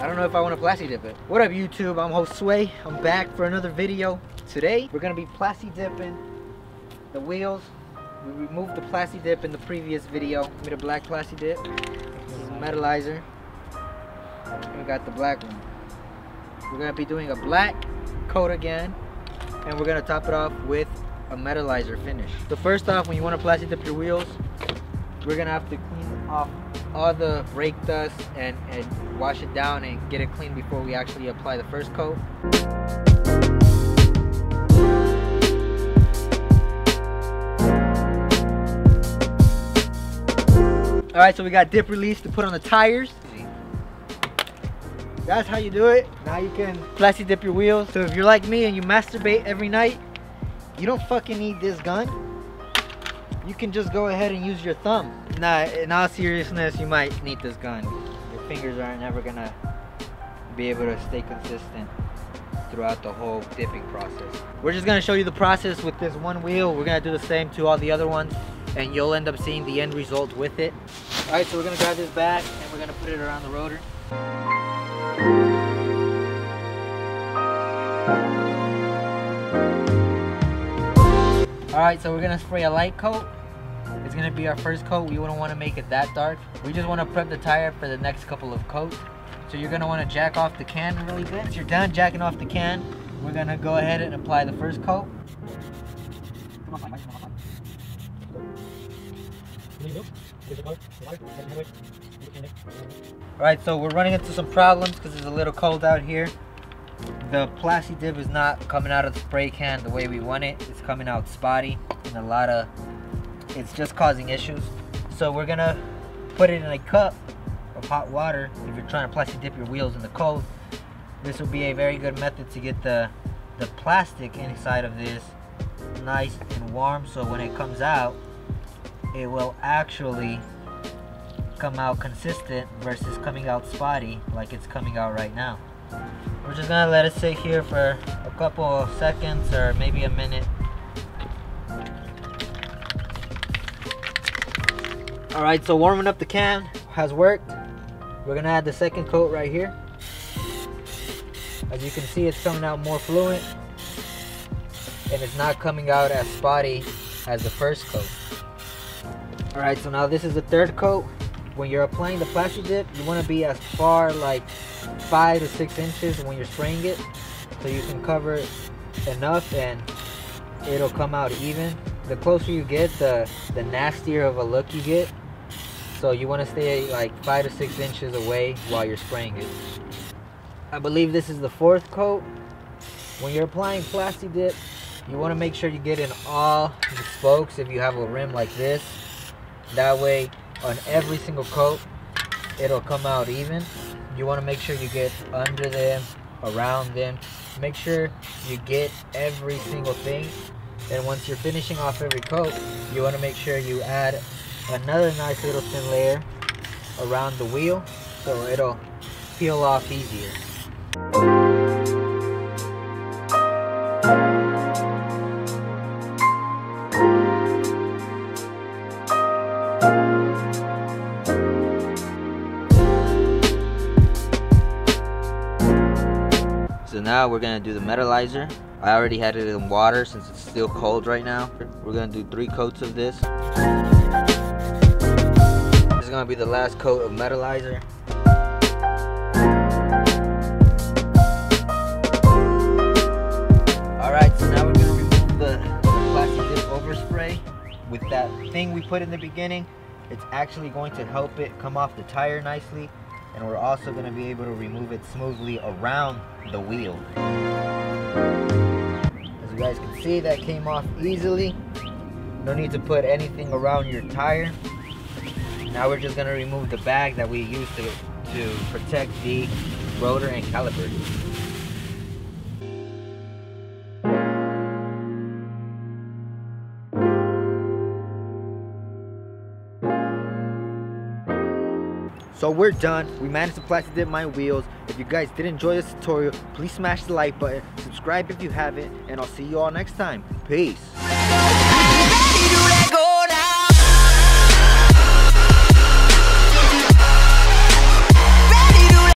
I don't know if I want to plasti dip it. What up YouTube? I'm Josue. I'm back for another video. Today we're gonna be plasti dipping the wheels. We removed the plasti dip in the previous video. We Made a black plasti dip. This is a metalizer. We got the black one. We're gonna be doing a black coat again. And we're gonna top it off with a metalizer finish. So first off, when you want to plasti dip your wheels, we're gonna have to clean off all the brake dust and, and wash it down and get it clean before we actually apply the first coat. All right, so we got dip release to put on the tires. That's how you do it. Now you can plasti dip your wheels. So if you're like me and you masturbate every night, you don't fucking need this gun. You can just go ahead and use your thumb. Nah, in all seriousness, you might need this gun. Your fingers aren't ever gonna be able to stay consistent throughout the whole dipping process. We're just gonna show you the process with this one wheel. We're gonna do the same to all the other ones and you'll end up seeing the end result with it. All right, so we're gonna grab this back and we're gonna put it around the rotor. All right, so we're gonna spray a light coat. It's gonna be our first coat. We wouldn't wanna make it that dark. We just wanna prep the tire for the next couple of coats. So you're gonna wanna jack off the can really good. Once you're done jacking off the can, we're gonna go ahead and apply the first coat. Alright, so we're running into some problems because it's a little cold out here. The plasti dip is not coming out of the spray can the way we want it. It's coming out spotty and a lot of, it's just causing issues. So we're gonna put it in a cup of hot water if you're trying to plasti dip your wheels in the cold. This will be a very good method to get the, the plastic inside of this nice and warm so when it comes out, it will actually come out consistent versus coming out spotty like it's coming out right now. We're just gonna let it sit here for a couple of seconds or maybe a minute. Alright, so warming up the can has worked. We're gonna add the second coat right here. As you can see, it's coming out more fluent and it's not coming out as spotty as the first coat. Alright, so now this is the third coat when you're applying the plasti dip, you want to be as far like five to six inches when you're spraying it, so you can cover it enough and it'll come out even. The closer you get, the the nastier of a look you get. So you want to stay like five to six inches away while you're spraying it. I believe this is the fourth coat. When you're applying plasti dip, you want to make sure you get in all the spokes if you have a rim like this. That way on every single coat it'll come out even. You want to make sure you get under them around them. Make sure you get every single thing. And once you're finishing off every coat you want to make sure you add another nice little thin layer around the wheel so it'll peel off easier So now we're gonna do the metalizer. I already had it in water since it's still cold right now. We're gonna do three coats of this. This is gonna be the last coat of metalizer. Alright, so now we're gonna remove the plastic dip overspray. With that thing we put in the beginning, it's actually going to help it come off the tire nicely and we're also going to be able to remove it smoothly around the wheel. As you guys can see that came off easily. No need to put anything around your tire. Now we're just going to remove the bag that we used to, to protect the rotor and calipers. So we're done. We managed to plastic dip my wheels. If you guys did enjoy this tutorial, please smash the like button, subscribe if you haven't, and I'll see you all next time. Peace.